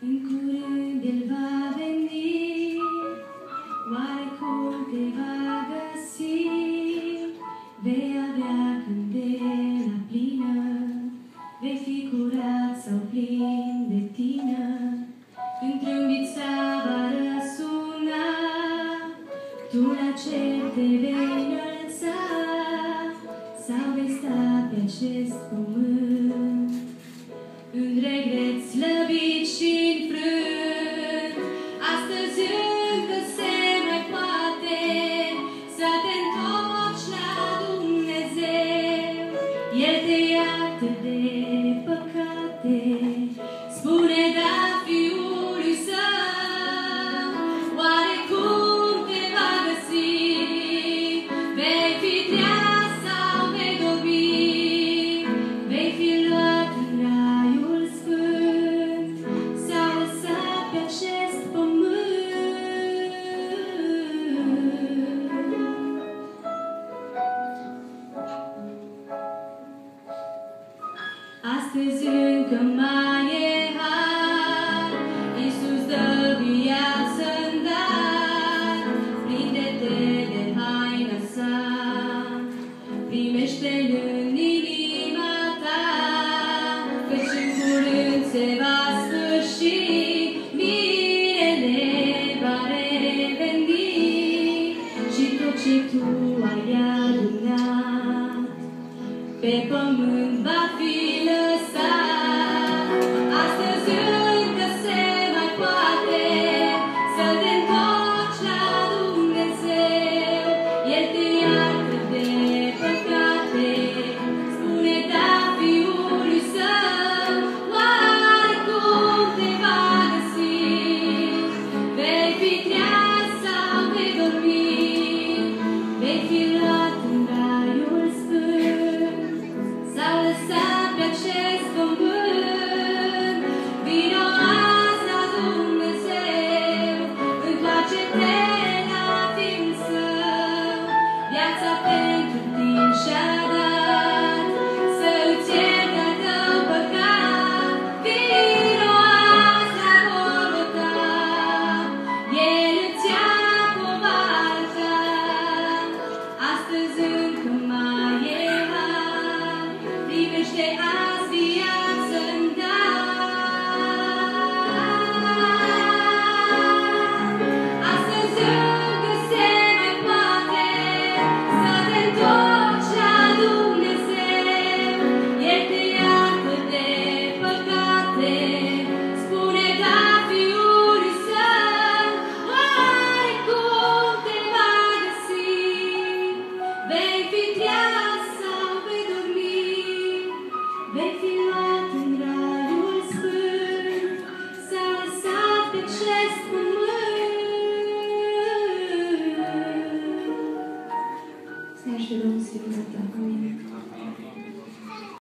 În curând va veni, oare cum va găsi? Vei avea candela plină, vei fi curat sau plin de tine. Întrâmbița va tu la cer te vei înălța, sau vei sta pe acest pământ. Astăzi încă mai e har, Iisus dă viață în dar, Prinde-te de haina sa, primește-l în inima ta, Căci în curând se va sfârși, Mirele va reveni, Și tot ce tu ai adunat, pe pământ estar.